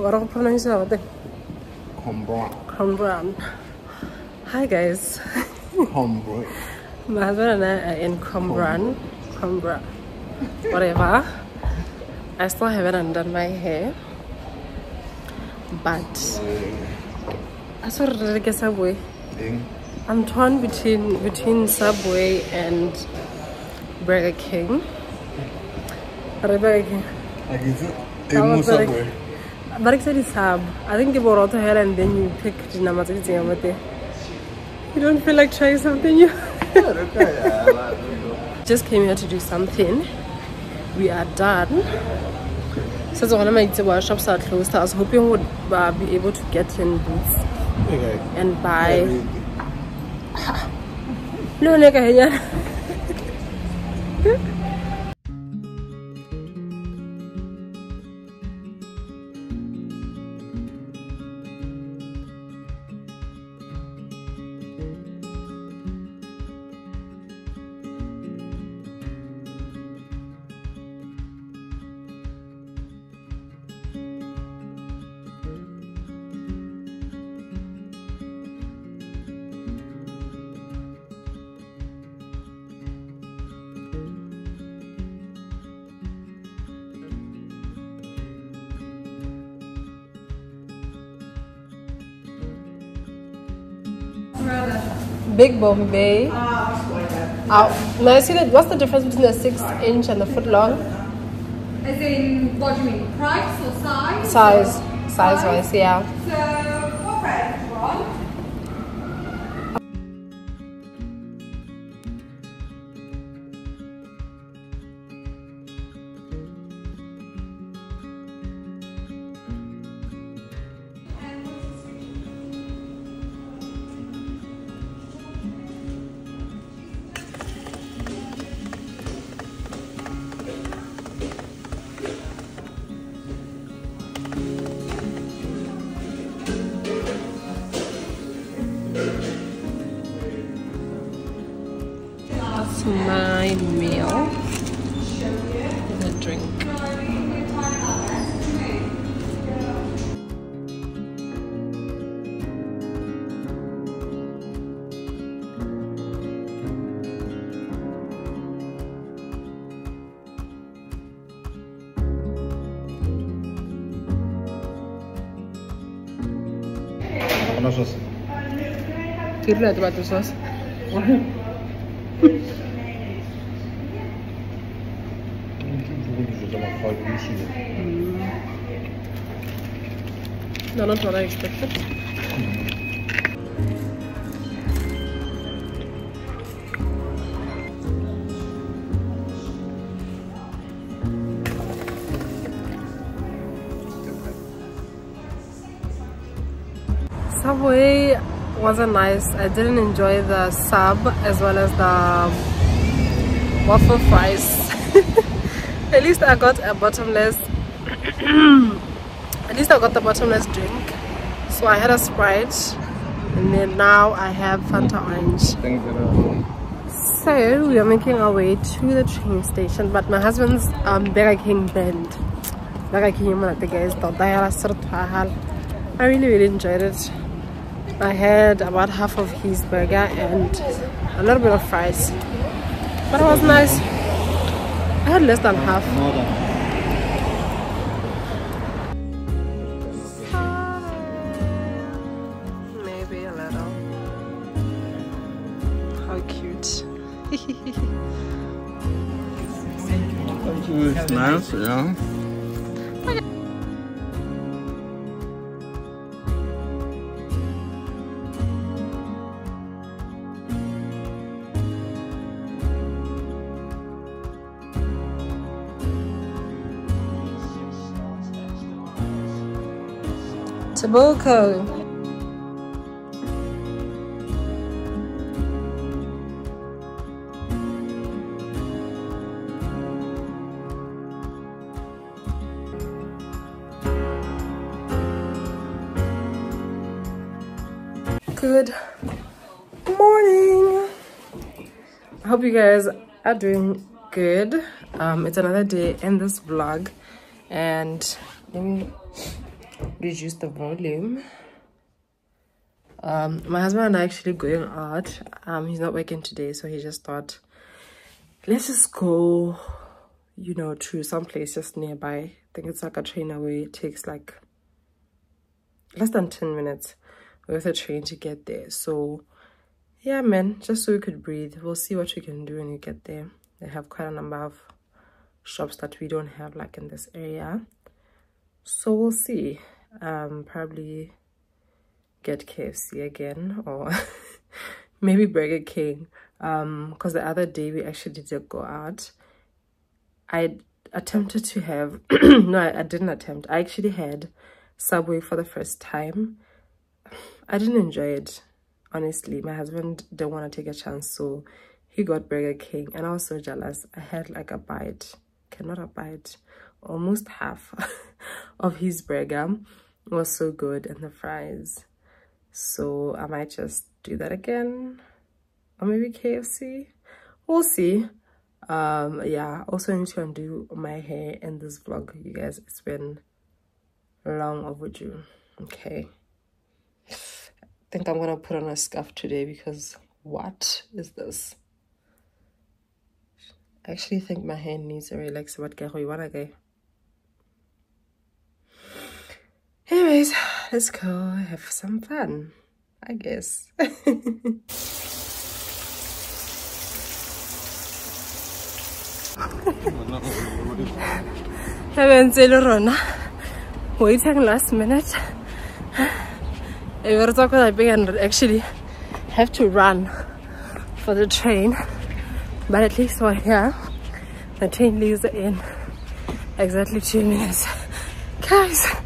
what do pronounce it? Combra. Cumbrun. Hi guys. Combra. My husband and I are in Cumbrun. Cumbra. Whatever. I still haven't undone my hair. But I saw it at Subway. I'm torn between between Subway and Burger King. Burger King. Like is it? That In was like- Subway. But it's a sub. I think you bought hell and then you pick the number You don't feel like trying something new. Just came here to do something. We are done. So one of my our shops are closed. I was hoping we would uh, be able to get in boots Okay. and buy. No, nigga, yeah. Big Bombay. Uh, now I see that. What's the difference between the six inch and the foot long As in, what do you mean, price or size? size? Size wise, yeah. no sos. ¿Qué rato sos? No, not what I expected. subway wasn't nice. I didn't enjoy the sub as well as the waffle fries. At least i got a bottomless at least i got the bottomless drink. So i had a sprite and then now i have fanta orange. So we are making our way to the train station but my husband's um Burger King band. Burger King the guys I really really enjoyed it. I had about half of his burger and a little bit of fries. But it was nice. I had less than half. Maybe a little. How cute. It's nice, yeah. Good morning. I hope you guys are doing good. Um, it's another day in this vlog, and let me reduce the volume. Um, my husband and I actually going out. Um, he's not working today, so he just thought, let's just go, you know, to some place just nearby. I think it's like a train away. It takes like less than 10 minutes with a train to get there. So, yeah, man, just so we could breathe. We'll see what we can do when we get there. They have quite a number of shops that we don't have like in this area. So we'll see. Um, probably get KFC again or maybe Burger King. Um, because the other day we actually did go out. I attempted to have no, I, I didn't attempt. I actually had Subway for the first time. I didn't enjoy it, honestly. My husband didn't want to take a chance, so he got Burger King, and I was so jealous. I had like a bite, cannot a bite, almost half of his burger. Was so good, and the fries. So i might just do that again. Or maybe kfc we'll see. Um yeah also i need to undo my hair in this vlog you guys. It's been long overdue. Okay. I think i'm gonna put on a scarf today because what is this? I actually think my hair needs a relax but you wanna go anyways let's go have some fun i guess. Haven't rona. Waiting last minute. And actually have to run for the train but at least we're here. The train leaves in exactly two minutes. Guys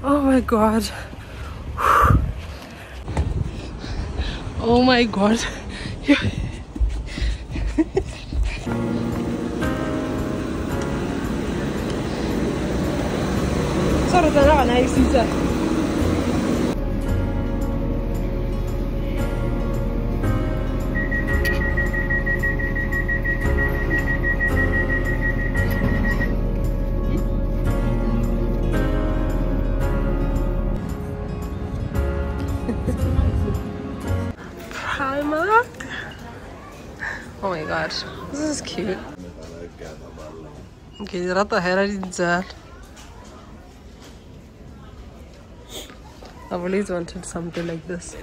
Oh my god. Oh my god. Sorry, I don't know cute. Okay, rata hera dinzal. I've always wanted something like this.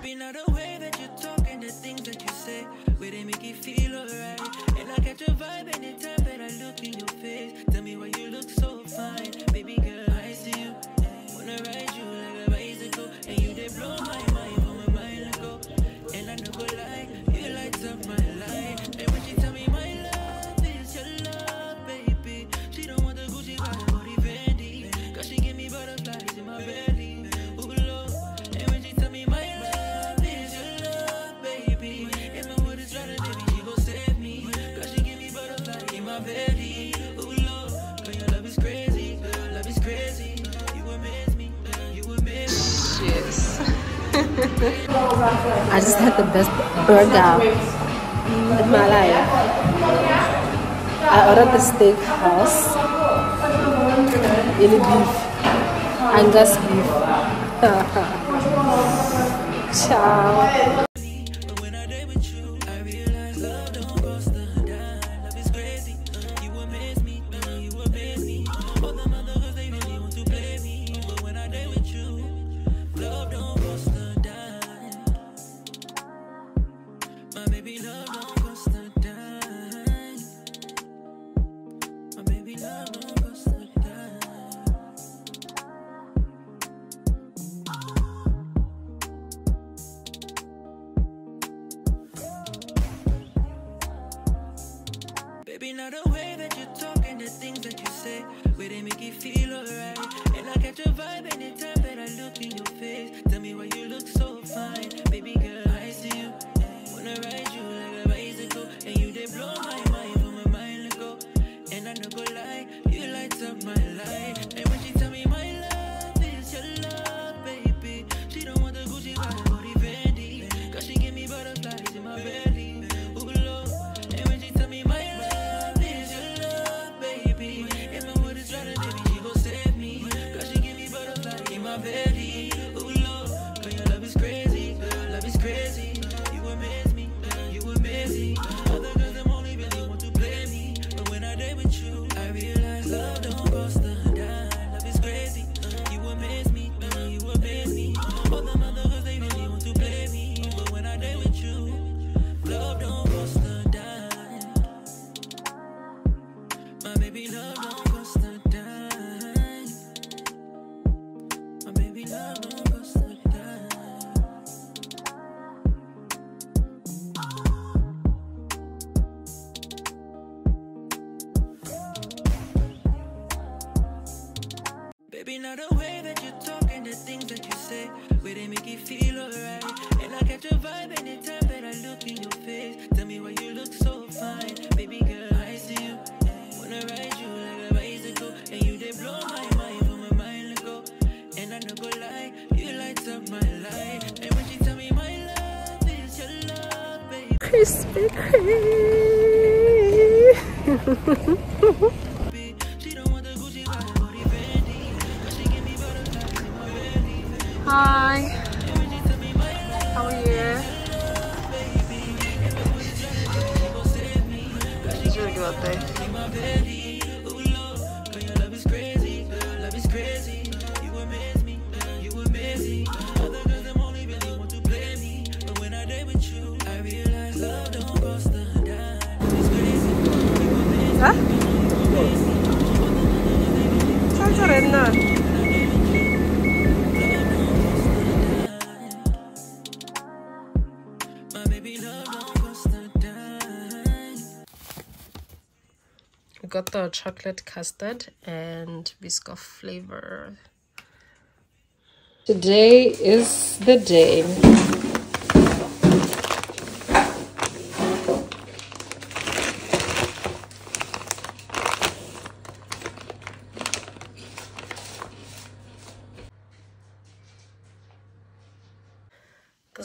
I just had the best burger in my life. I ordered the steak house. Any beef. Angus beef. Ciao. Say, where they make you feel alright. And I catch a vibe anytime that I look in your face. Tell me why you look so my belly. Hi. How are you? It's really good out We got the chocolate custard and Biscoff flavor. Today is the day.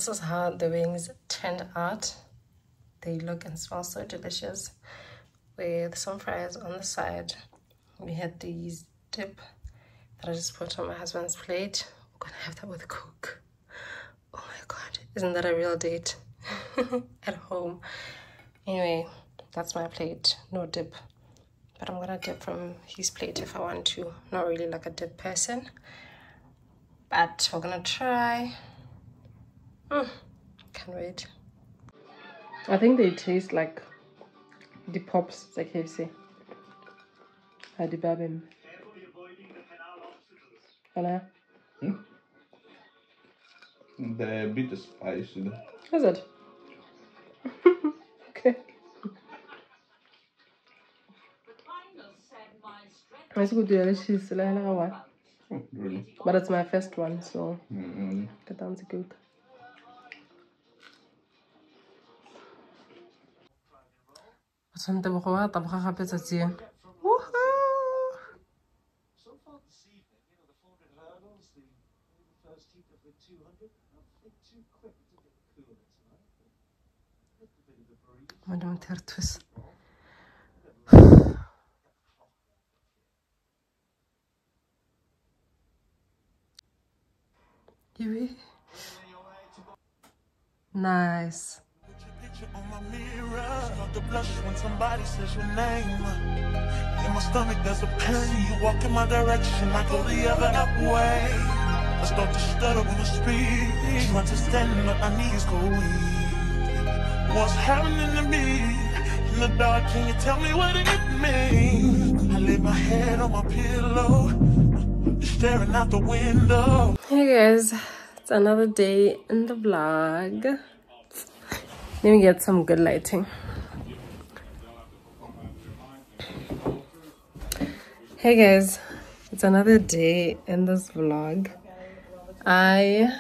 This is how the wings turned out. They look and smell so delicious with some fries on the side. We had these dip that I just put on my husband's plate. We're gonna have that with Coke. Oh my god, isn't that a real date at home? Anyway, that's my plate, no dip. But I'm gonna dip from his plate if I want to. Not really like a dip person, but we're gonna try. Mm, can't wait. I think they taste like the pops tsa KFC. Ha di ba bem. Kana? They're a bit spicy. though. Is it? okay. It's good to cheese, Oh, really? but it's my first one, so Mm-hmm. that sounds good. عشان تبغوها طبخها بتزين مدام ترتفس نايس nice. My. Start to blush when somebody says your name. In my stomach, there's a pain. You walk in my direction, I go the other way. I start to stutter when I speak. Try to stand on my knees, go weak. What's happening to me? In the dark, can you tell me what it means? I lay my head on my pillow, staring out the window. Hey guys, it's another day in the vlog. Let me get some good lighting. Hey guys, it's another day in this vlog. I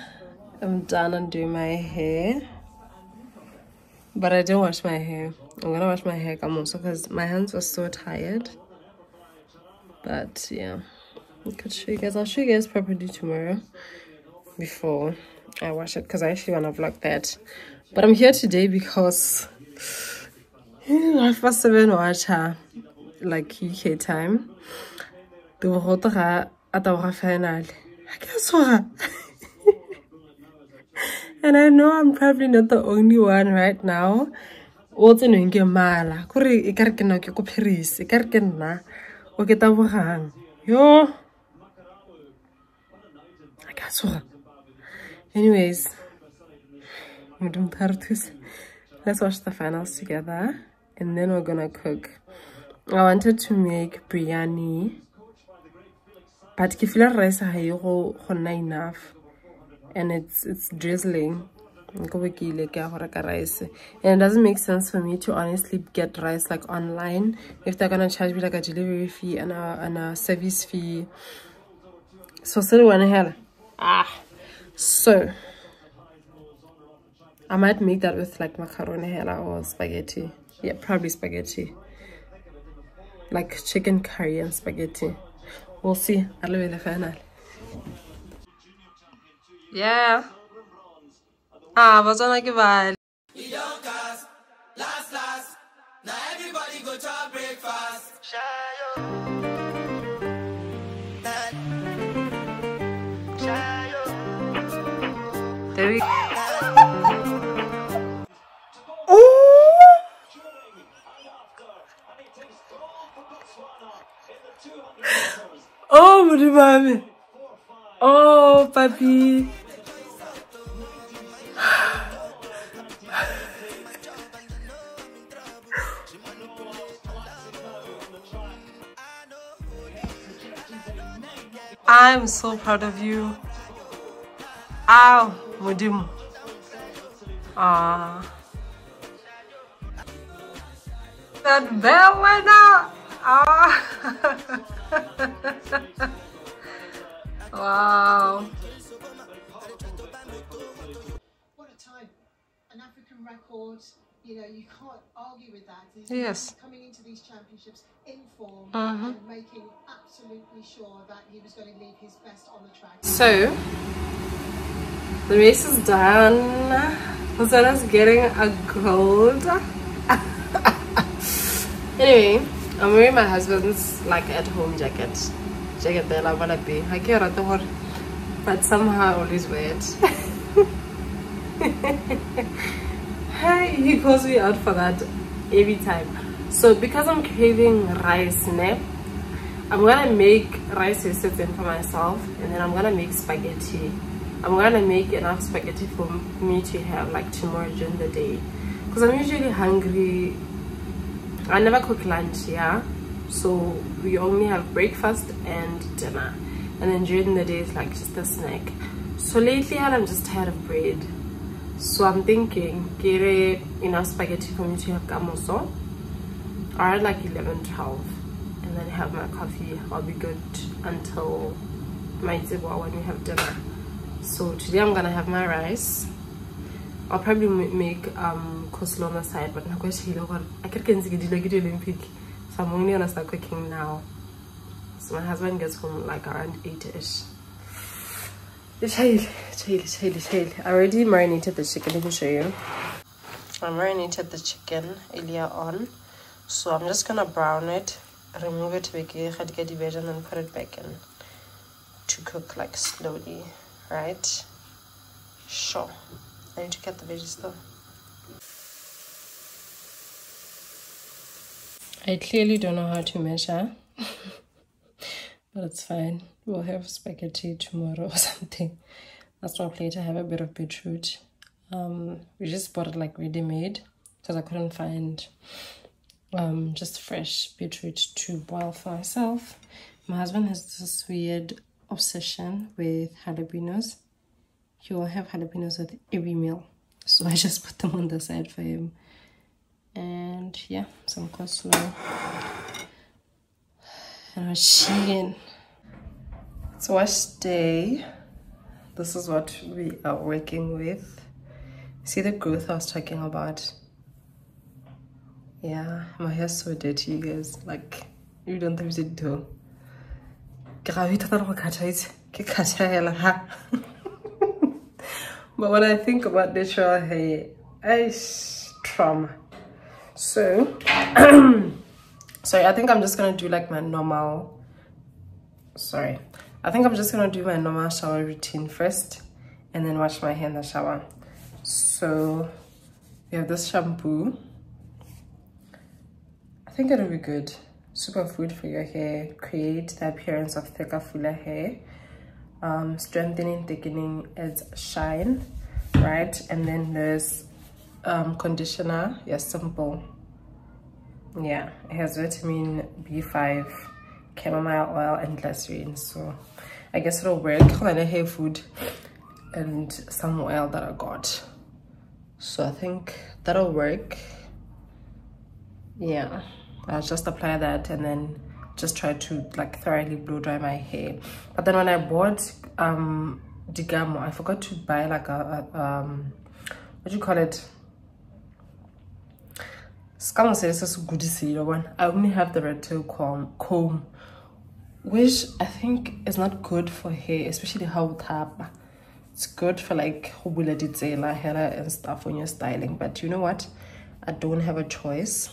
am done and undoing my hair, but I didn't wash my hair. I'm gonna wash my hair come also because my hands were so tired. But yeah, I could show you guys. I'll show you guys properly tomorrow before I wash it because I actually want to vlog that. But I'm here today because half past seven water like UK time. The rota at our final. I guess what? And I know I'm probably not the only one right now. O tseneng ke mala. Kore e ka re ke nna ke ko Paris. E ka re ke. Yo. I ka tsoga. Anyways, Let's watch the finals together and then we're gonna cook. I wanted to make biryani, but ke feel rice enough and it's it's drizzling. And it doesn't make sense for me to honestly get rice like online if they're gonna charge me like a delivery fee and a and a service fee So still one here. Ah. So I might make that with like macaroni hela or spaghetti. Yeah, probably spaghetti. Like chicken curry and spaghetti. We'll see. I'll leave the final. Yeah. Ah, was on like a There we Oh, Mudimami. Oh, papi. I'm so proud of you. Ow, Mudim. Ah. That bell went out. Ah. wow. What a time. An African record, you know, you can't argue with that. He's Yes. Coming into these championships in form Mhm. and making absolutely sure that he was going to leave his best on the track. So, the race is done. Hosanna's getting a gold. anyway, I'm wearing my husband's like at home jacket. Jacket there, I wanna be. I care at the but somehow I always wear it. Hi, he calls me out for that every time. So because I'm craving rice, ne, I'm gonna make rice recipes for myself and then I'm gonna make spaghetti. I'm gonna make enough spaghetti for me to have like tomorrow during the day. Because I'm usually hungry. I never cook lunch, yeah. So we only have breakfast and dinner. And then during the day it's like just a snack. So lately I'm just tired of bread. So I'm thinking, get enough spaghetti for me to have gamoso. Around like 11, 12 and then have my coffee i'll be good until my zibwa when we have dinner so today i'm gonna have my rice i'll probably make um coleslaw on the side but I'm i can't get olympic so i'm only gonna start cooking now so my husband gets home like around 8ish I already marinated the chicken. Let me show you. I marinated the chicken earlier on. So I'm just gonna brown it, remove it, make it veg and then put it back in to cook like slowly, right? Sure. I need to get the veggies though. I clearly don't know how to measure, but it's fine. We'll have spaghetti tomorrow or something. That's my plate. I have a bit of beetroot. Um, we just bought it like ready made because I couldn't find um, just fresh beetroot to boil for myself. My husband has this weird obsession with jalapenos. He will have jalapenos with every meal. So I just put them on the side for him. And yeah, some coleslaw. And a chicken. It's wash day. This is what we are working with. See the growth I was talking about? Yeah, my hair's so dirty, you guys. Like, you don't have to do. But when I think about natural hair, it's trauma. So, sorry, I think I'm just gonna do like my normal. Sorry, I think I'm just gonna do my normal shower routine first and then wash my hair in the shower. So, we have this shampoo. I think it'll be good. Superfood for your hair. Create the appearance of thicker, fuller hair. Um, strengthening, thickening, adds shine, right? And then there's um, conditioner. Yes, simple. Yeah, it has vitamin B5, chamomile oil, and glycerin. So I guess it'll work on a hair food and some oil that I got. So I think that'll work. Yeah. I'll just apply that and then just try to like thoroughly blow dry my hair but then when i bought um digamo i forgot to buy like a, a um what do you call it Scum says this good one. I only have the red tail comb, comb, which I think is not good for hair, especially how tap. It's good for like hubula ditsela hair and stuff when you're styling. But you know what? I don't have a choice.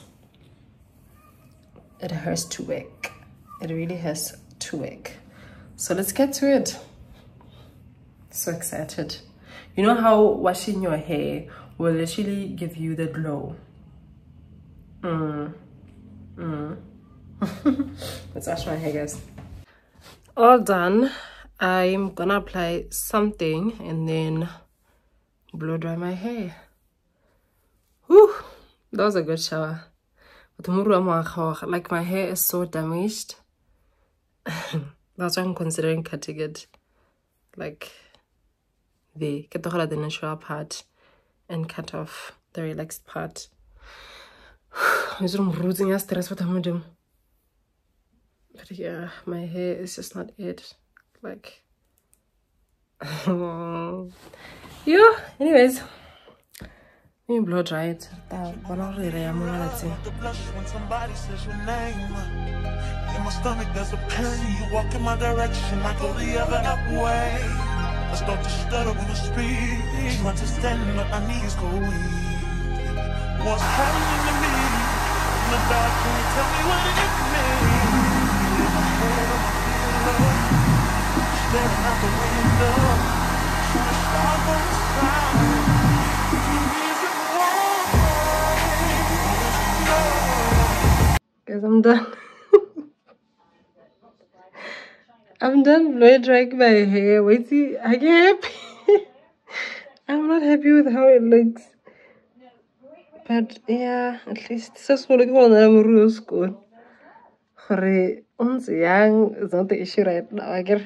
It has to work. It really has to work. So let's get to it. So excited. You know how washing your hair will literally give you the glow Mm. Mm. Let's wash my hair, guys. All done. I'm gonna apply something and then blow dry my hair. Whew, that was a good shower. But like my hair is so damaged. That's why I'm considering cutting it. Like the get the natural part and cut off the relaxed part. Is it rooting your stress what I'm doing? But yeah, my hair is just not it. Like yeah, anyways. You blow dry it. Gonna. In my stomach, there's a pain. You walk in my direction, I go the other way. I start to stutter when I speak. Trying to stand, but my knees go weak. What's happening Guys, I'm done. I'm done blow drying my hair. Wait, see, are you happy? I'm not happy with how it looks. But yeah, at least сасурыг манай мөрөөсгүй. Хори онц яг зонт ишрэт агэр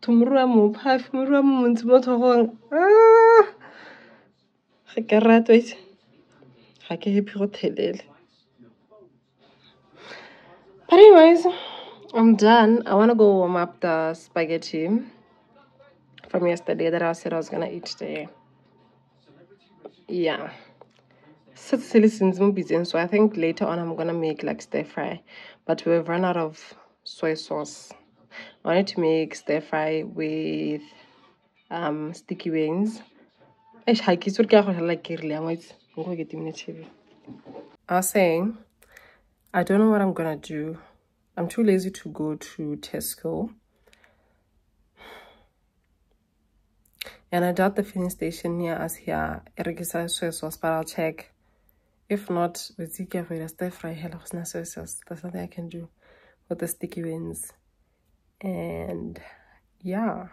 тумрам уу паф мрам мунц мотогон аа хэкэрат байж хакэ пирот хэлэл But anyways, I'm done. I want to go warm up the spaghetti from yesterday that I said I was going to eat today. Yeah. So since I'm busy, so I think later on I'm gonna make like stir fry, but we've run out of soy sauce. I wanted to make stir fry with um sticky wings. I was saying, I don't know what I'm gonna do. I'm too lazy to go to Tesco. And I doubt the filling station near us here, Erigisa soy sauce, but I'll check. If not, with Zika for stir fry hell soy sauce. Something I can do with the sticky wings. And yeah.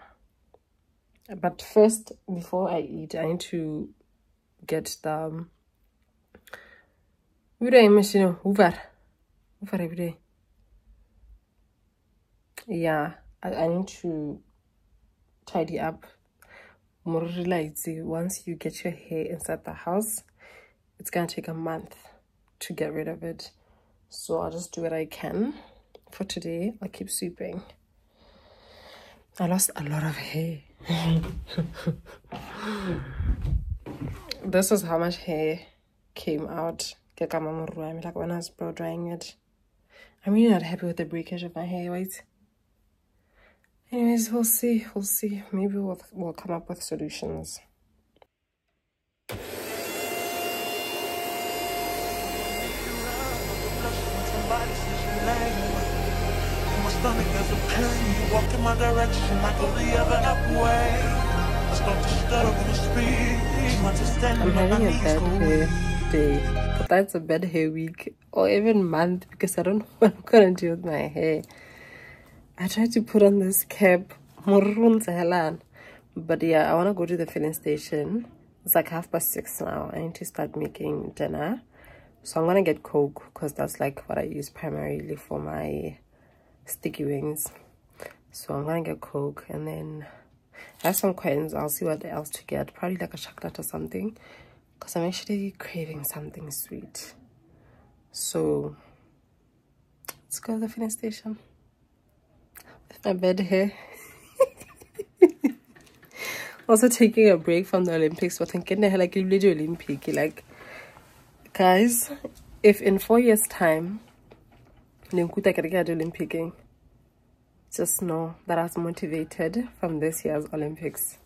But first, before I eat, I need to get the um, Hoover machine Hoover. Hoover every day. Yeah, I, I need to tidy up. More realize once you get your hair inside the house, it's gonna take a month to get rid of it. So I'll just do what I can for today. I'll keep sweeping. I lost a lot of hair. this is how much hair came out. Like when I was blow drying it. I'm really not happy with the breakage of my hair. Wait. Anyways, we'll see. We'll see. Maybe we'll, we'll come up with solutions. Walk in my direction, I go the other way. I start to stutter when I speak. Trying to stand, I'm having a bad hair day. But that's a bad hair week or even month because I don't know what I'm gonna do with my hair. I tried to put on this cap, but yeah, I wanna go to the filling station. It's like half past six now. I need to start making dinner. So I'm gonna get Coke because that's like what I use primarily for my sticky wings. So I'm gonna get Coke and then I have some coins. I'll see what else to get. Probably like a chocolate or something because I'm actually craving something sweet. So let's go to the filling station with my bed here. also taking a break from the olympics but thinking the hell like the olympic like guys if in four years time Ninkuta ke the Olympic just know that I was motivated from this year's Olympics.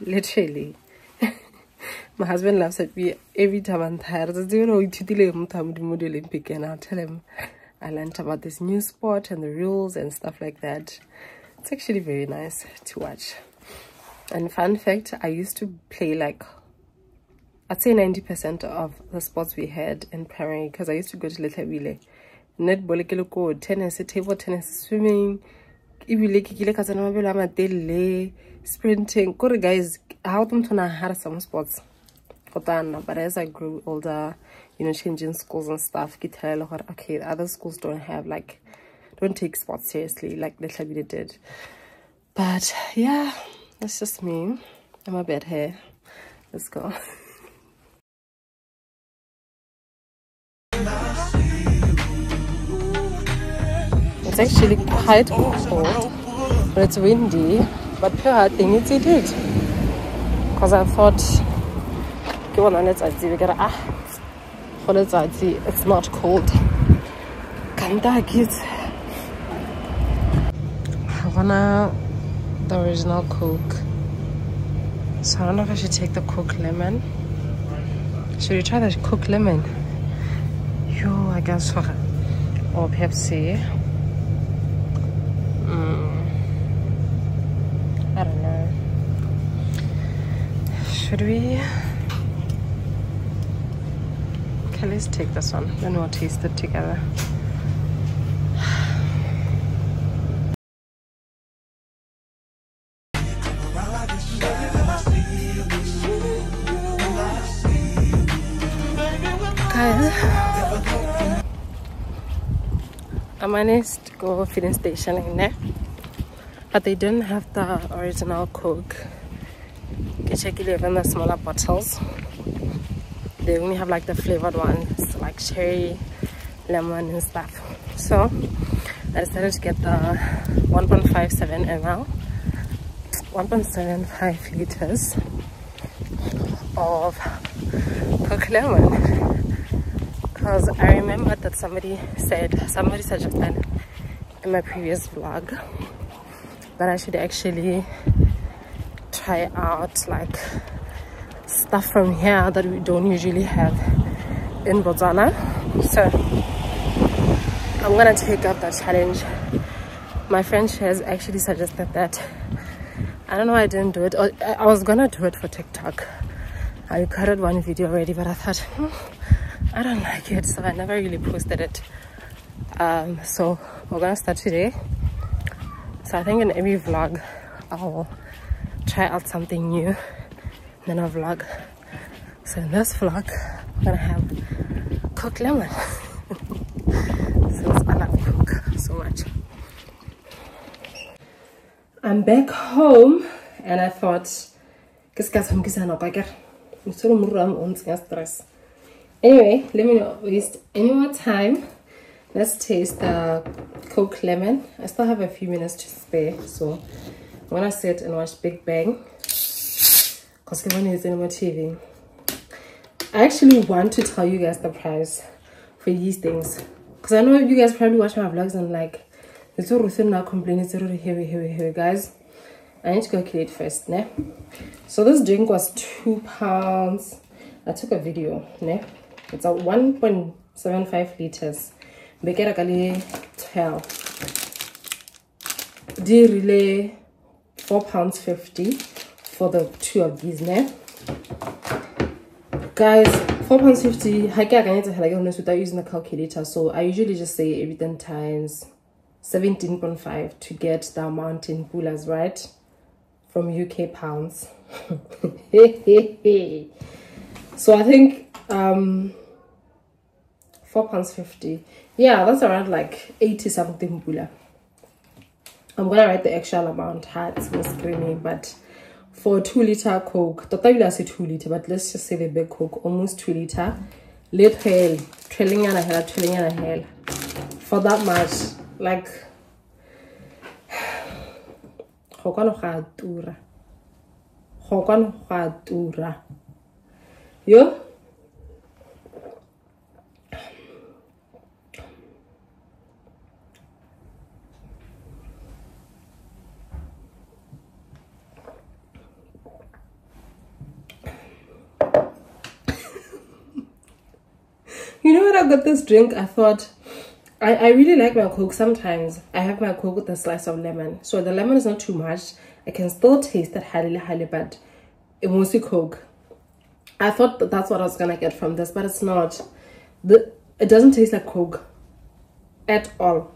Literally, my husband laughs at me every time I'm tired. You know, the Olympic, and I'll tell him I learned about this new sport and the rules and stuff like that. It's actually very nice to watch. And fun fact, I used to play like I'd say 90% of the sports we had in primary because I used to go to Little Letlabile. Netball ke le ko tennis, table tennis, swimming. Ebile ke kile ka tsena mabelo a matelele, sprinting. Kore guys, how to tona had some sports. But as I grew older, you know, changing schools and stuff, ke tell okay, other schools don't have like don't take sports seriously like Letlabile did. But yeah, that's just me. I'm a bit here. Let's go. It's actually quite cold, but it's windy. But I think it's it. Because I thought, ah, it's not cold. Kanta kids. I wanna the original Coke. So I don't know if I should take the Coke lemon. Should you try the Coke lemon? Yo, I guess for or Pepsi. Mm. I don't know. Should we? Okay, let's take this one. Then we'll taste it together. I managed to go filling station in there but they didn't have the original coke check it even the smaller bottles. They only have like the flavored ones like cherry lemon and stuff. So i decided to get the 1.57 ml 1.75 liters of coke lemon. Because I remember that somebody said, somebody suggested in my previous vlog that I should actually try out like stuff from here that we don't usually have in Botswana. So I'm gonna take up that challenge. My friend has actually suggested that. I don't know why I didn't do it. I was gonna do it for TikTok. I recorded one video already, but I thought, hmm, I don't like it so I never really posted it um, so we're gonna start today so I think in every vlog I'll try out something new then I'll vlog. So in this vlog I'm gonna have cooked lemon. Since I love cook so much. I'm back home and I thought que ska som kisa no pagar. Misolo muram on stress. Anyway let me not waste any more time. Let's taste the coke lemon. I still have a few minutes to spare so i'm gonna sit and watch big bang because lemon is in my tv i actually want to tell you guys the price for these things. Because i know you guys probably watch my vlogs and like it's all now complaining it's already heavy heavy heavy guys. I need to calculate first ne? so this drink was two pounds. I took a video ne? it's a 1.75 liters. Bekera ka le 12 di rile 4 pounds 50 for the two of these ne? Guys 4 pounds 50 I ke akanyetsa hela ke honest without using the calculator. So i usually just say everything times 17.5 to get the amount in pulas right? From uk pounds. So i think um four pounds 50 yeah that's around like 80 something pula i'm gonna write the actual amount hats the screening but for two liter coke total say two liter but let's just say the big coke almost two liter little trailing and a hell, trailing and a hell. For that much, like, go ka no ga tura. Go ka no ga tura. Yo. You know when I got this drink, I thought I, I really like my coke. Sometimes I have my coke with a slice of lemon. So the lemon is not too much. I can still taste that highly, highly, but it mostly coke. I thought that that's what I was gonna get from this, but it's not. The it doesn't taste like coke at all.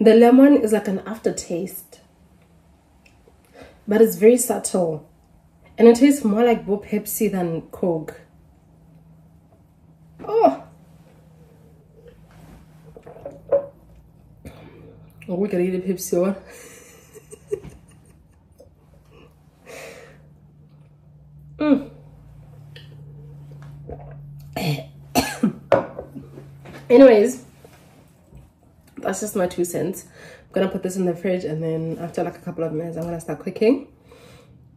The lemon is like an aftertaste, but it's very subtle, and it tastes more like Bo Pepsi than Coke. Oh. Oh, we gotta eat a Pepsi one. Mm. Anyways, that's just my two cents. I'm gonna put this in the fridge and then after like a couple of minutes, I'm gonna start cooking.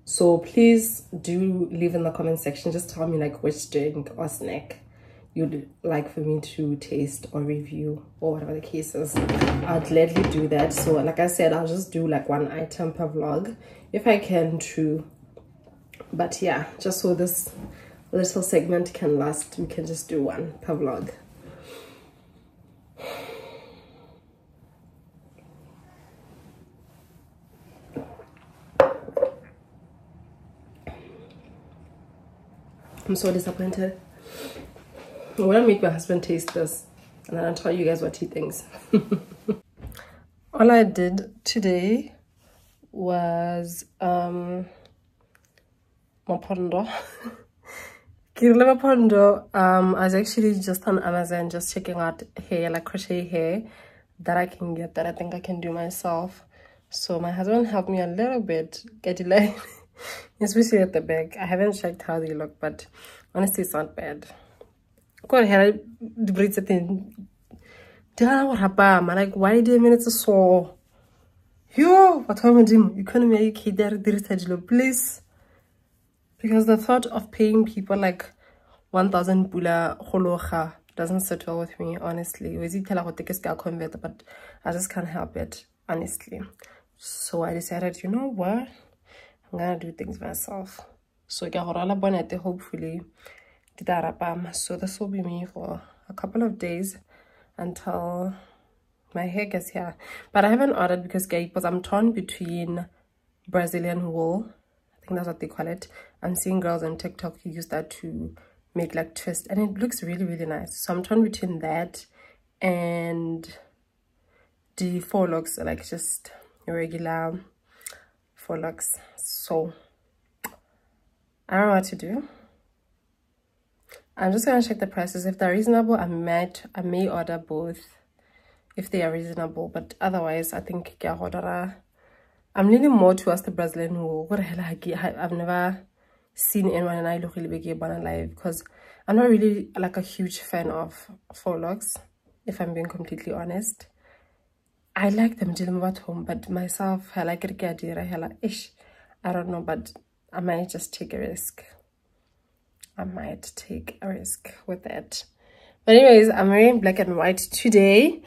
So please do leave in the comment section. Just tell me like which drink or snack you'd like for me to taste or review or whatever the case is. I'd gladly do that. So like I said, I'll just do like one item per vlog if I can true. But yeah, just so this little segment can last, we can just do one per vlog. I'm so disappointed. I want to make my husband taste this and then I'll tell you guys what he thinks. All I did today was um mapondo. Kirile mapondo. Um I was actually just on Amazon just checking out hair, like crochet hair that I can get that I think I can do myself. So my husband helped me a little bit get it like especially at the back. I haven't checked how they look, but honestly it's not bad. Go ahead, the braids at the like why do minutes so yo what happened you couldn't make it there please because the thought of paying people like 1000 pula hologa doesn't sit well with me honestly. But i just can't help it honestly. So i decided you know what i'm gonna do things myself. So bonnet hopefully so this will be me for a couple of days until my hair gets here. But i haven't ordered because because i'm torn between brazilian wool i think that's what they call it i'm seeing girls on tiktok who use that to make like twist and it looks really really nice. So i'm torn between that and the faux locks like just regular faux locks. So i don't know what to do. I'm just gonna check the prices. If they're reasonable i might i may order both if they are reasonable but otherwise i think i'm leaning more towards the brazilian wool. I've never seen anyone and i look really big live because i'm not really like a huge fan of faux locks if i'm being completely honest i like them at home but myself i like it ish i don't know but i might just take a risk I might take a risk with it. But anyways, I'm wearing black and white today.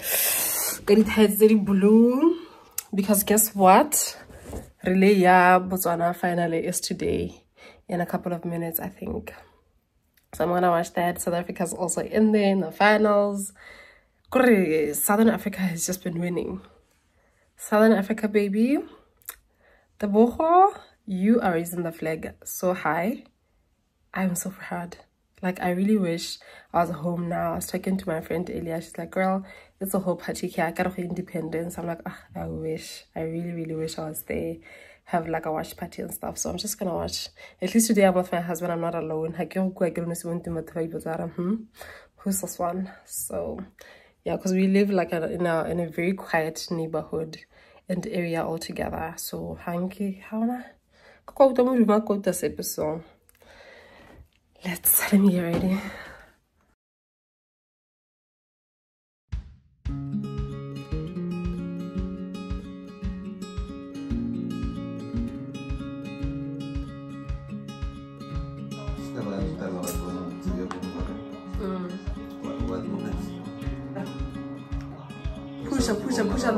It has very blue. Because guess what? Relay yeah, Botswana finally is today. In a couple of minutes, I think. So I'm gonna watch that. South Africa's also in there in the finals. Southern Africa has just been winning. Southern Africa, baby. The Boho, you are raising the flag so high. I'm so proud. Like, I really wish I was home now. I was talking to my friend earlier. She's like, girl, it's a whole party here. I got independence. I'm like, ah, I wish. I really, really wish I was there. Have like a watch party and stuff. So I'm just gonna watch. At least today I'm with my husband. I'm not alone. Hmm? Who's this one? So yeah, because we live like a, in a in a very quiet neighborhood and area altogether. So hanky, how uta sepe. Let's let me get ready.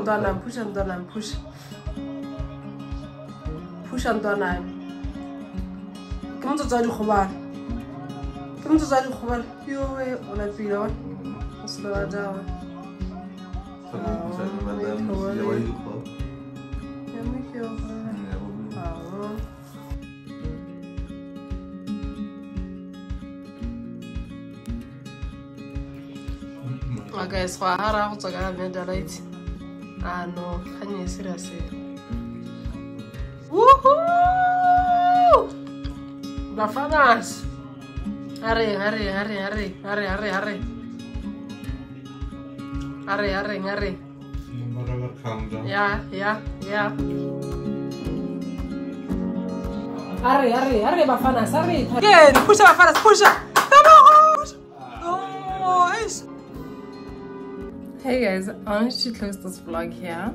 Push, push mntwana, push mntwana, push. Push mntwana. Ke motsotso wa dikgobalo. Ke motsotso wa dikgobalo. Yo we, o lapile wa. O se wa jawa. Ya me ke yo. Ah. Okay, so I had out to get me right. Ah no, can you seriously? Woohoo! Bafanas! Hurry, hurry, hurry, hurry, hurry, hurry, hurry. Hurry, hurry, hurry. Calm down. Yeah, yeah, yeah. Hurry, hurry, hurry, Bafanas, hurry. Again, push her, Bafanas, push her. Come on! Hey guys, I wanted to close this vlog here,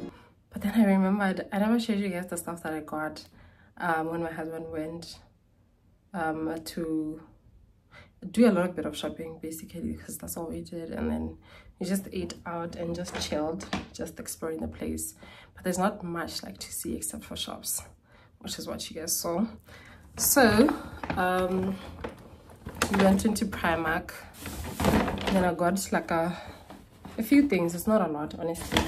but then I remembered I never showed you guys the stuff that I got um, when my husband went um, to do a little bit of shopping basically because that's all we did and then we just ate out and just chilled just exploring the place. But there's not much like to see except for shops which is what you guys saw. So um we went into primark then i got like a a few things it's not a lot honestly.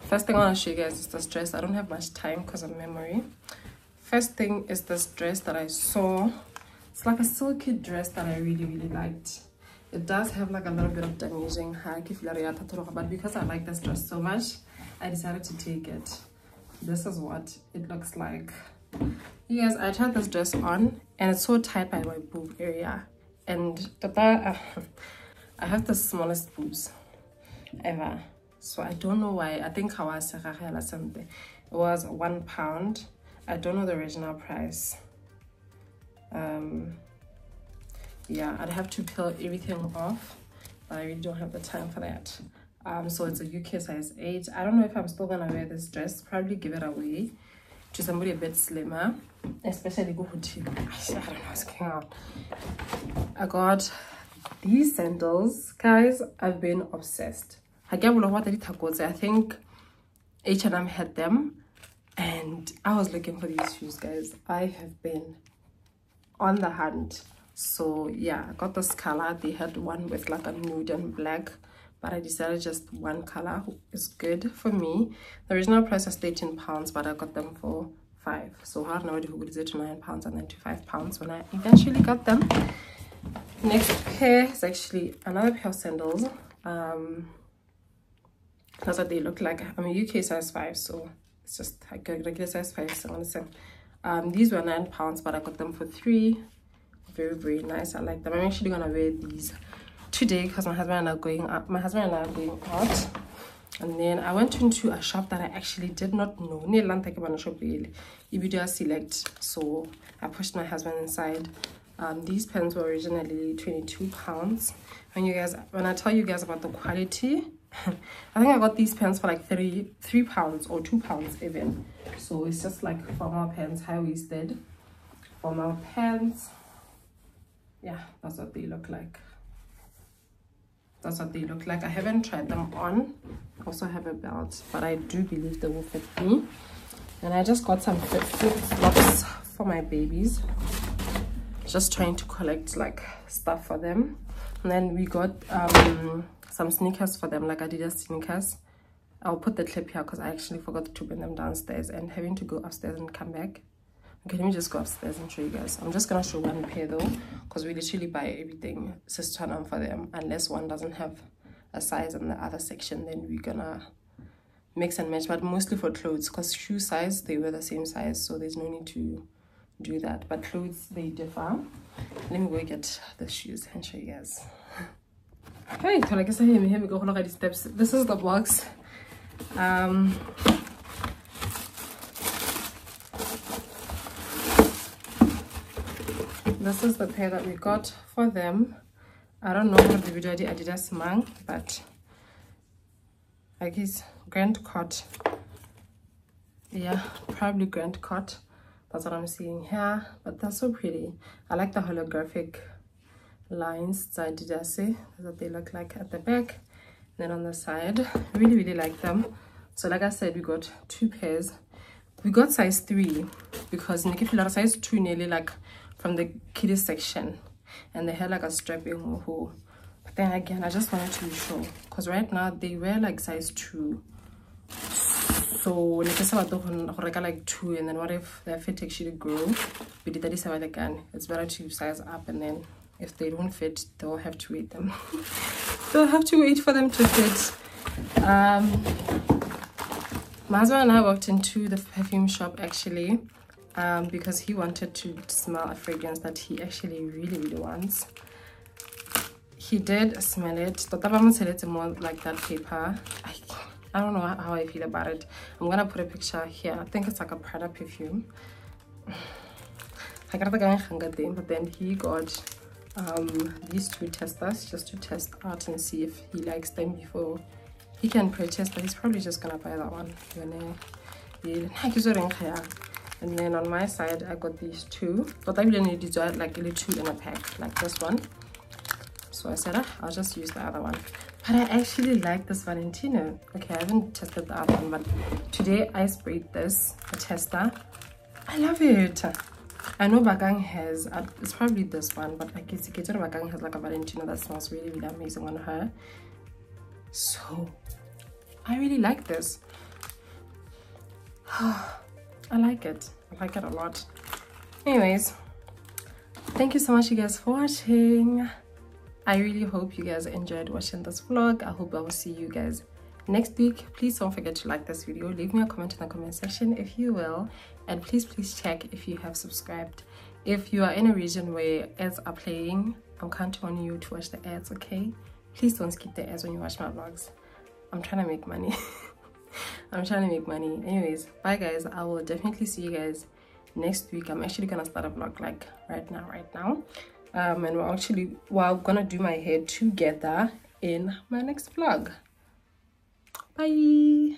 First thing i want to show you guys is this dress i don't have much time because of memory. First thing is this dress that i saw. It's like a silky dress that i really really liked. It does have like a little bit of damaging but because i like this dress so much i decided to take it. This is what it looks like. You guys i tried this dress on and it's so tight by my boob area. And Papa, i have the smallest boobs ever. So i don't know why. I think how something. It was one pound. I don't know the original price. Um yeah i'd have to peel everything off but i really don't have the time for that. Um so it's a uk size 8 i don't know if i'm still gonna wear this dress. Probably give it away to somebody a bit slimmer especially go to i don't know what's going on. I got these sandals. Guys i've been obsessed i think h&m had them. And i was looking for these shoes guys. I have been on the hunt. So yeah i got this color. They had one with like a nude and black but i decided just one color is good for me. The original price was 13 pounds but i got them for five. So i don't know who is it to nine pounds and then to five pounds when i eventually got them. Next pair is actually another pair of sandals. Um that's what they look like i'm a uk size five so it's just like a regular size five so i want to say um these were nine pounds but i got them for three. Very very nice. I like them. I'm actually gonna wear these today because my husband and i are going out my husband and i are going out. And then i went into a shop that i actually did not know. Shop video select so i pushed my husband inside. Um, these pens were originally 22 pounds. When you guys when i tell you guys about the quality i think i got these pens for like 30 three pounds or two pounds even. So it's just like formal pants high-waisted formal pants yeah that's what they look like. That's what they look like. I haven't tried them on. Also have a belt but i do believe they will fit me. And i just got some flip flops for my babies. Just trying to collect like stuff for them. And then we got um some sneakers for them like adidas sneakers. I'll put the clip here because i actually forgot to bring them downstairs and having to go upstairs and come back. Okay let me just go upstairs and show you guys. I'm just gonna show one pair though because we literally buy everything. Turn on for them. Unless one doesn't have a size in the other section then we're gonna mix and match but mostly for clothes because shoe size they were the same size so there's no need to do that. But clothes they differ. Let me go get the shoes and show you guys hey can I guess here we go look at the steps this is the box. Um this is the pair that we got for them. I don't know what the video did adidas mang but like his Grand Court. Yeah probably Grand Court. That's what i'm seeing here but that's so pretty. I like the holographic lines that that's what they look like at the back and then on the side. Really really like them. So like i said we got two pairs. We got size three because in the size two nearly like from the kiddie section and they had like a strapping hole but then again i just wanted to be sure because right now they wear like size two. So ne ke sa batle go like two and then what if their fit actually grow we did that again. It's better to size up and then if they don't fit they'll have to wait them. They'll have to wait for them to fit. Um my husband and i walked into the perfume shop actually um, because he wanted to smell a fragrance that he actually really really wants. He did smell it. But it's more like that paper. I, I don't know how i feel about it. I'm gonna put a picture here. I think it's like a prada perfume. I got the guy but then he got um, these two testers just to test out and see if he likes them before he can purchase but he's probably just gonna buy that one. And then on my side i got these two but i really need like only two in a pack like this one. So i said ah, i'll just use the other one. But i actually like this valentino. Okay i haven't tested the other one but today i sprayed this a tester. I love it I know Bakang has, uh, it's probably this one, but like it's Kitchen Bakang has like a Valentino that smells really, really amazing on her. So, I really like this. I like it. I like it a lot. Anyways, thank you so much you guys for watching. I really hope you guys enjoyed watching this vlog. I hope I will see you guys next week please don't forget to like this video leave me a comment in the comment section if you will and please please check if you have subscribed. If you are in a region where ads are playing i'm counting on you to watch the ads okay? Please don't skip the ads when you watch my vlogs. I'm trying to make money. I'm trying to make money. Anyways bye guys. I will definitely see you guys next week. I'm actually gonna start a vlog like right now right now. Um and we're actually well gonna do my hair together in my next vlog. Bye.